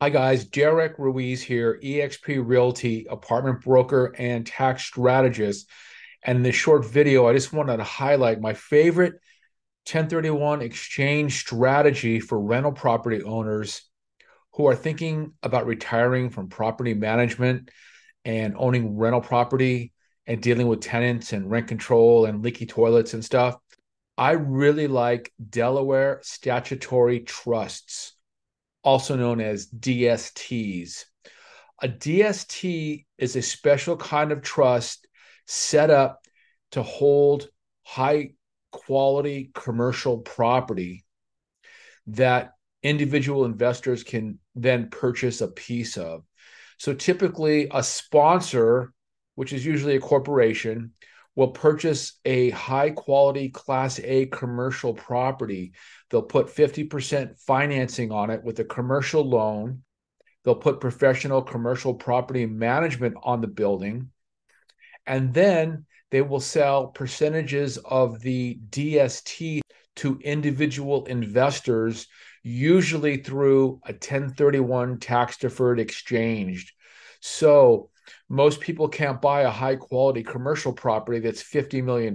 Hi, guys. Derrick Ruiz here, eXp Realty, apartment broker and tax strategist. And in this short video, I just wanted to highlight my favorite 1031 exchange strategy for rental property owners who are thinking about retiring from property management and owning rental property and dealing with tenants and rent control and leaky toilets and stuff. I really like Delaware statutory trusts also known as DSTs. A DST is a special kind of trust set up to hold high quality commercial property that individual investors can then purchase a piece of. So typically, a sponsor, which is usually a corporation, will purchase a high quality Class A commercial property. They'll put 50% financing on it with a commercial loan. They'll put professional commercial property management on the building. And then they will sell percentages of the DST to individual investors, usually through a 1031 tax deferred exchange. So most people can't buy a high quality commercial property that's $50 million,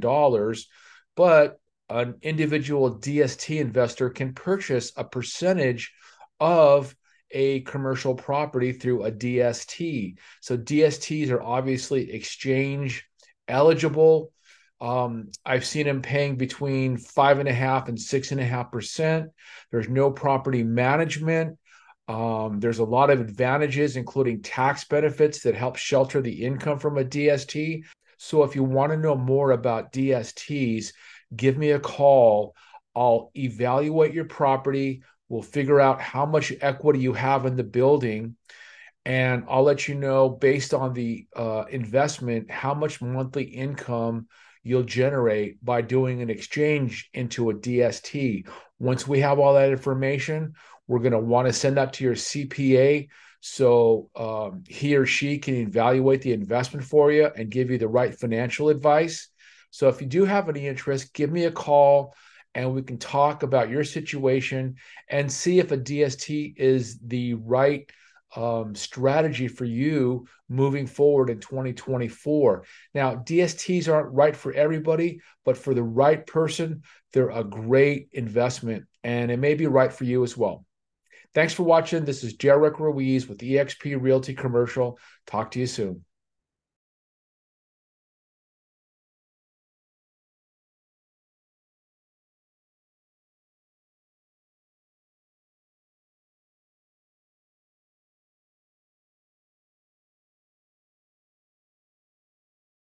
but an individual DST investor can purchase a percentage of a commercial property through a DST. So DSTs are obviously exchange eligible. Um, I've seen them paying between five and a half and six and a half percent. There's no property management. Um, there's a lot of advantages, including tax benefits that help shelter the income from a DST. So if you want to know more about DSTs, give me a call. I'll evaluate your property. We'll figure out how much equity you have in the building. And I'll let you know based on the uh, investment how much monthly income you'll generate by doing an exchange into a DST. Once we have all that information, we're going to want to send that to your CPA so um, he or she can evaluate the investment for you and give you the right financial advice. So if you do have any interest, give me a call and we can talk about your situation and see if a DST is the right um, strategy for you moving forward in 2024. Now, DSTs aren't right for everybody, but for the right person, they're a great investment and it may be right for you as well. Thanks for watching. This is Derrick Ruiz with eXp Realty Commercial. Talk to you soon.